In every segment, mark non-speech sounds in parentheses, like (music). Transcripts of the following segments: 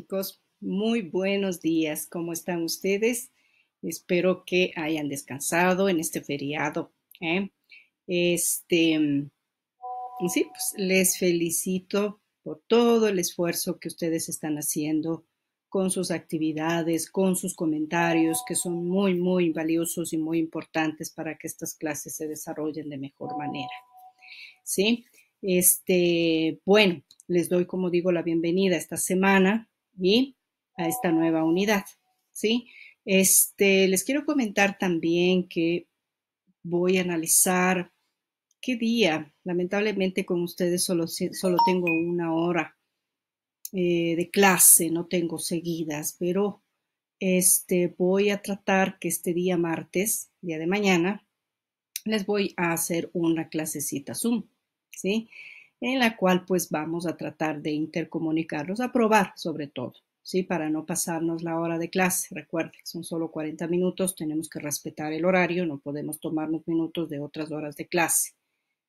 Chicos, muy buenos días. ¿Cómo están ustedes? Espero que hayan descansado en este feriado. ¿eh? Este, sí, pues les felicito por todo el esfuerzo que ustedes están haciendo con sus actividades, con sus comentarios, que son muy, muy valiosos y muy importantes para que estas clases se desarrollen de mejor manera. ¿Sí? Este, bueno, les doy, como digo, la bienvenida esta semana y a esta nueva unidad, ¿sí? Este, les quiero comentar también que voy a analizar qué día, lamentablemente con ustedes solo, solo tengo una hora eh, de clase, no tengo seguidas, pero este, voy a tratar que este día martes, día de mañana, les voy a hacer una clasecita Zoom, ¿sí? En la cual pues vamos a tratar de intercomunicarlos, a probar sobre todo, ¿sí? Para no pasarnos la hora de clase. Recuerden, son solo 40 minutos, tenemos que respetar el horario, no podemos tomarnos minutos de otras horas de clase.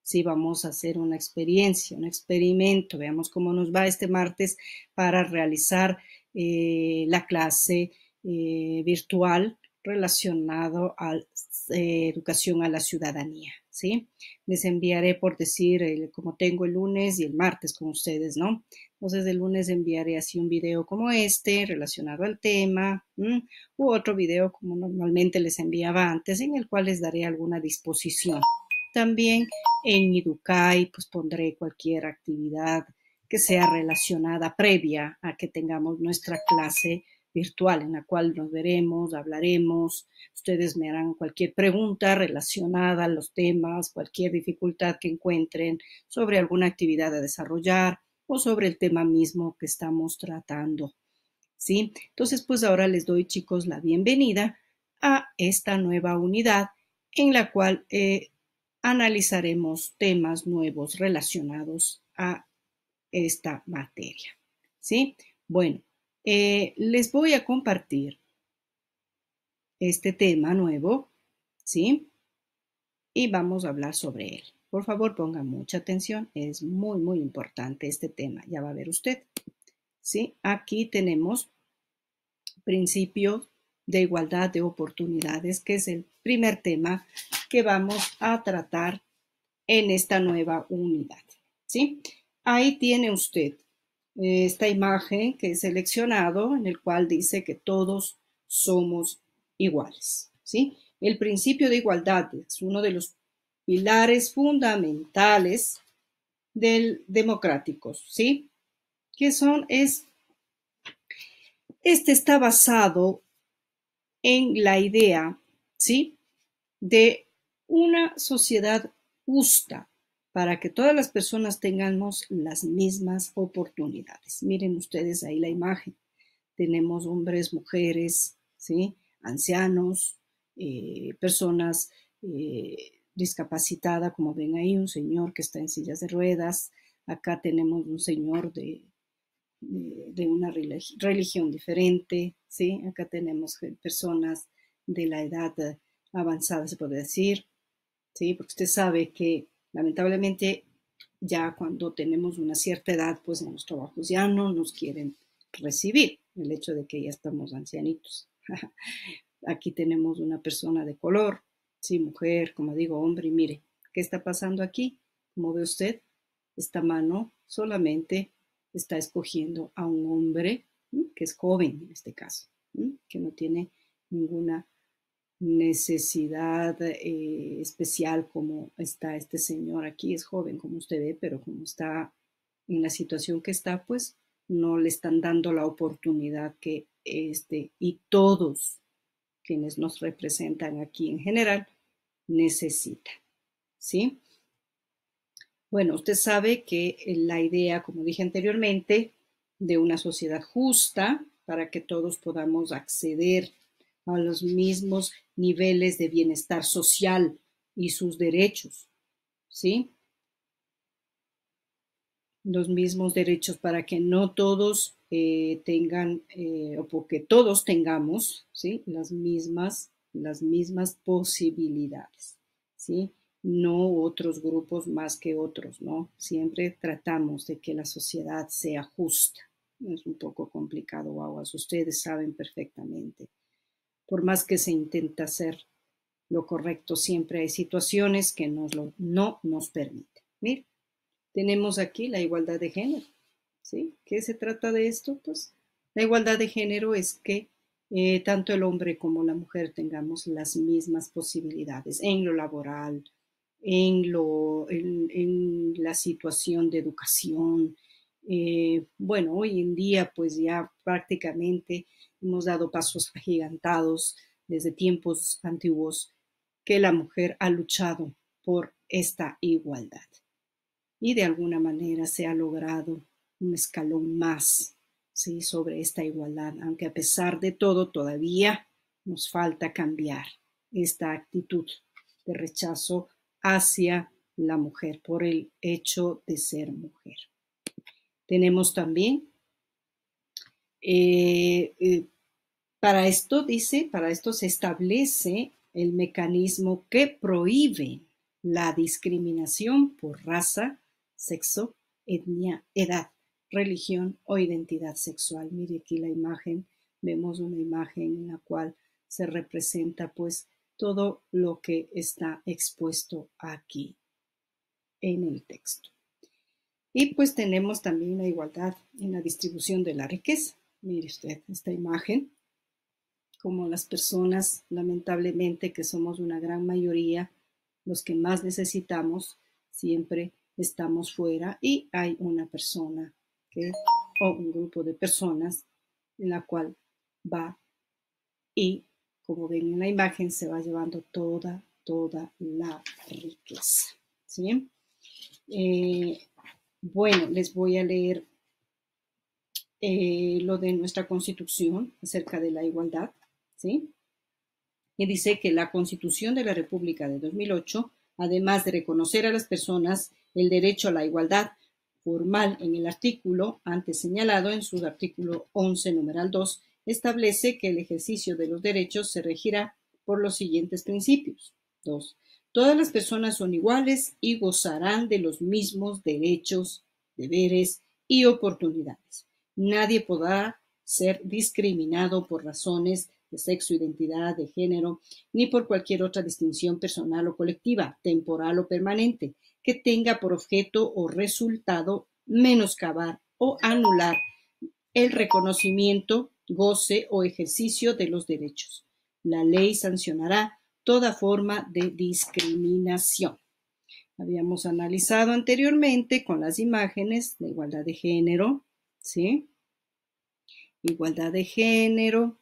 Sí, vamos a hacer una experiencia, un experimento. Veamos cómo nos va este martes para realizar eh, la clase eh, virtual relacionado a eh, educación a la ciudadanía. ¿Sí? Les enviaré por decir, como tengo el lunes y el martes con ustedes, ¿no? Entonces el lunes enviaré así un video como este relacionado al tema u otro video como normalmente les enviaba antes en el cual les daré alguna disposición. También en Educai pues pondré cualquier actividad que sea relacionada previa a que tengamos nuestra clase virtual en la cual nos veremos, hablaremos, ustedes me harán cualquier pregunta relacionada a los temas, cualquier dificultad que encuentren sobre alguna actividad a desarrollar o sobre el tema mismo que estamos tratando. ¿Sí? Entonces, pues ahora les doy, chicos, la bienvenida a esta nueva unidad en la cual eh, analizaremos temas nuevos relacionados a esta materia. ¿Sí? Bueno, eh, les voy a compartir este tema nuevo, ¿sí? Y vamos a hablar sobre él. Por favor, pongan mucha atención, es muy, muy importante este tema, ya va a ver usted. ¿Sí? Aquí tenemos principio de igualdad de oportunidades, que es el primer tema que vamos a tratar en esta nueva unidad. ¿Sí? Ahí tiene usted esta imagen que he seleccionado en el cual dice que todos somos iguales. ¿sí? El principio de igualdad es uno de los pilares fundamentales del democráticos, ¿sí? Que son es este está basado en la idea, ¿sí? De una sociedad justa, para que todas las personas tengamos las mismas oportunidades. Miren ustedes ahí la imagen. Tenemos hombres, mujeres, ¿sí? ancianos, eh, personas eh, discapacitadas, como ven ahí, un señor que está en sillas de ruedas. Acá tenemos un señor de, de, una religión diferente. ¿sí? Acá tenemos personas de la edad avanzada, se puede decir. ¿sí? Porque usted sabe que Lamentablemente, ya cuando tenemos una cierta edad, pues en los trabajos ya no nos quieren recibir el hecho de que ya estamos ancianitos. (laughs) Aquí tenemos una persona de color, sí, mujer, como digo, hombre, y mire, ¿qué está pasando aquí? Como ve usted, esta mano solamente está escogiendo a un hombre que es joven en este caso, que no tiene ninguna necesidad eh, especial como está este señor aquí, es joven como usted ve, pero como está en la situación que está, pues no le están dando la oportunidad que este y todos quienes nos representan aquí en general necesitan. ¿Sí? Bueno, usted sabe que la idea, como dije anteriormente, de una sociedad justa para que todos podamos acceder a los mismos niveles de bienestar social y sus derechos, ¿sí? Los mismos derechos para que no todos eh, tengan eh, o porque todos tengamos, ¿sí? Las mismas, las mismas posibilidades, ¿sí? No otros grupos más que otros, ¿no? Siempre tratamos de que la sociedad sea justa, Es un poco complicado, guaguas, ustedes saben perfectamente. Por más que se intenta hacer lo correcto, siempre hay situaciones que no nos permiten. Miren, tenemos aquí la igualdad de género. ¿Sí? ¿Qué se trata de esto? Pues la igualdad de género es que eh, tanto el hombre como la mujer tengamos las mismas posibilidades en lo laboral, en, lo, en, la situación de educación. Eh, bueno, hoy en día pues ya prácticamente hemos dado pasos agigantados desde tiempos antiguos que la mujer ha luchado por esta igualdad. Y de alguna manera se ha logrado un escalón más ¿sí? sobre esta igualdad, aunque a pesar de todo todavía nos falta cambiar esta actitud de rechazo hacia la mujer por el hecho de ser mujer. Tenemos también, eh, eh, para esto dice, para esto se establece el mecanismo que prohíbe la discriminación por raza, sexo, etnia, edad, religión o identidad sexual. Mire aquí la imagen, vemos una imagen en la cual se representa pues todo lo que está expuesto aquí en el texto. Y pues tenemos también la igualdad en la distribución de la riqueza. Mire usted esta imagen, como las personas, lamentablemente, que somos una gran mayoría, los que más necesitamos, siempre estamos fuera y hay una persona o un grupo de personas en la cual va y, como ven en la imagen, se va llevando toda, toda la riqueza. ¿sí? Eh, bueno, les voy a leer eh, lo de nuestra constitución acerca de la igualdad. ¿sí? Y dice que la constitución de la República de 2008, además de reconocer a las personas el derecho a la igualdad, formal en el artículo antes señalado, en su artículo 11, numeral 2, establece que el ejercicio de los derechos se regirá por los siguientes principios. 2. Todas las personas son iguales y gozarán de los mismos derechos, deberes y oportunidades. Nadie podrá ser discriminado por razones de sexo, identidad, de género, ni por cualquier otra distinción personal o colectiva, temporal o permanente, que tenga por objeto o resultado menoscabar o anular el reconocimiento, goce o ejercicio de los derechos. La ley sancionará toda forma de discriminación. Habíamos analizado anteriormente con las imágenes de igualdad de género, ¿sí? Igualdad de género.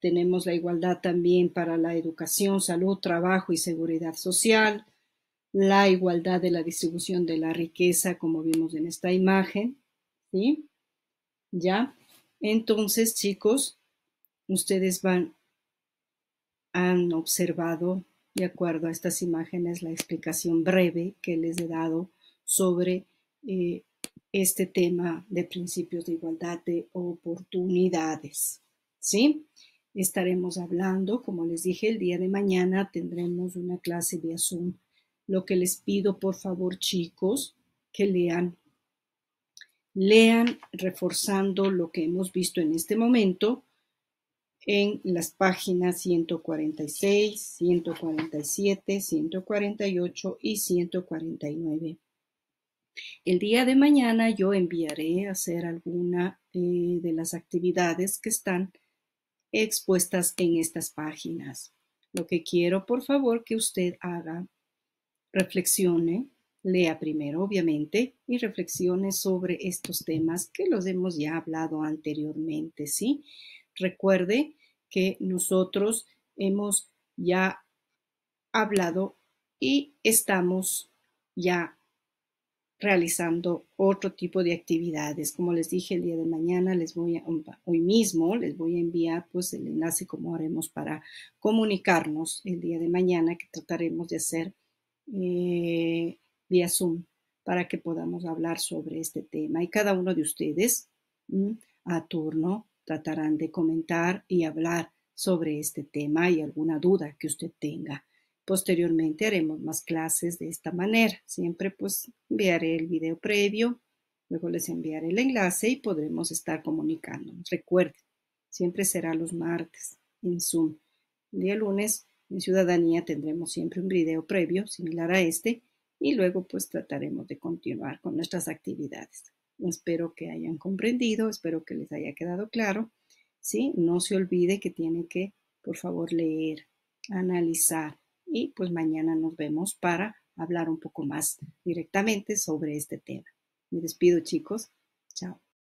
Tenemos la igualdad también para la educación, salud, trabajo y seguridad social la igualdad de la distribución de la riqueza, como vimos en esta imagen, ¿sí? ¿Ya? Entonces, chicos, ustedes van, han observado, de acuerdo a estas imágenes, la explicación breve que les he dado sobre eh, este tema de principios de igualdad de oportunidades, ¿sí? Estaremos hablando, como les dije, el día de mañana tendremos una clase de Zoom lo que les pido, por favor, chicos, que lean. Lean reforzando lo que hemos visto en este momento en las páginas 146, 147, 148 y 149. El día de mañana yo enviaré a hacer alguna eh, de las actividades que están expuestas en estas páginas. Lo que quiero, por favor, que usted haga reflexione, lea primero, obviamente, y reflexione sobre estos temas que los hemos ya hablado anteriormente, ¿sí? Recuerde que nosotros hemos ya hablado y estamos ya realizando otro tipo de actividades. Como les dije el día de mañana, les voy a, hoy mismo les voy a enviar pues el enlace como haremos para comunicarnos el día de mañana que trataremos de hacer eh, vía Zoom para que podamos hablar sobre este tema. Y cada uno de ustedes a turno tratarán de comentar y hablar sobre este tema y alguna duda que usted tenga. Posteriormente haremos más clases de esta manera. Siempre pues enviaré el video previo Luego les enviaré el enlace y podremos estar comunicándonos. Recuerden, siempre será los martes en Zoom. El día lunes en Ciudadanía tendremos siempre un video previo similar a este y luego pues trataremos de continuar con nuestras actividades. Espero que hayan comprendido, espero que les haya quedado claro. ¿sí? No se olvide que tiene que, por favor, leer, analizar y pues mañana nos vemos para hablar un poco más directamente sobre este tema. Me despido chicos. Chao.